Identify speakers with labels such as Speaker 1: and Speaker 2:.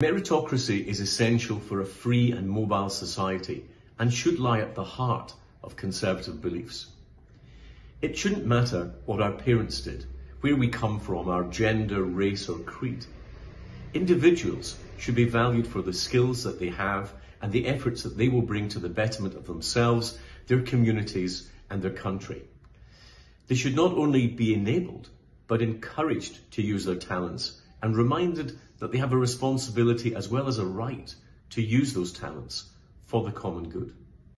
Speaker 1: Meritocracy is essential for a free and mobile society and should lie at the heart of conservative beliefs. It shouldn't matter what our parents did, where we come from, our gender, race or creed. Individuals should be valued for the skills that they have and the efforts that they will bring to the betterment of themselves, their communities and their country. They should not only be enabled, but encouraged to use their talents and reminded that they have a responsibility as well as a right to use those talents for the common good.